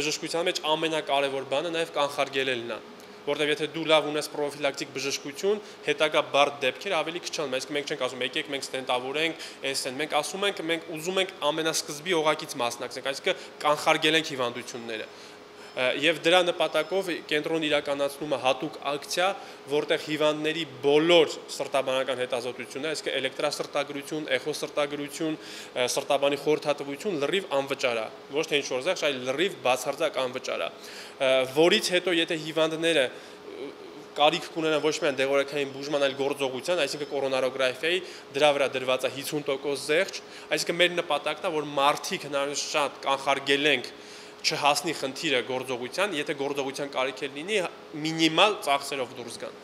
բժշկության մեջ ամենակարևոր բանը նաև կանխարգելելն է որտեղ եթե դու լավ ունես պրոֆիլակտիկ բժշկություն, հետագա բարդ դեպքեր ավելի քչան, այսինքն մենք չենք ասում եկեք մենք ստենտավորենք, այսեն մենք ասում ենք մենք ուզում ենք ամենասկզբի օղակից մասնակցենք, այսինքն կանխարգելենք հիվանդությունները եւ դրա նպատակով կենտրոնը իրականացնում է հատուկ ակցիա, որտեղ հիվանդների բոլոր սրտաբանական հետազոտությունները, այսինքն էլեկտրասրտագրություն, էխոսրտագրություն, սրտաբանի խորհրդատվություն լրիվ անվճար է, ոչ թե ինչ-որ զեղ, այլ լրիվ բացարձակ անվճար է, որից հետո եթե հիվանդները կարիք կունենան ոչ միայն դեղորայքային բուժման, այլ գործողության, այսինքն կորոնարոգրաֆիայի, դրա վրա դրված է 50% զեղչ, այսինքն մեր նպատակն է, որ մարդիկ հնարավոր շատ կանխարգելենք չհասնի խնդիրը գործողության, եթե գործողության կարիք լինի, մինիմալ ծախսերով դուրս գան։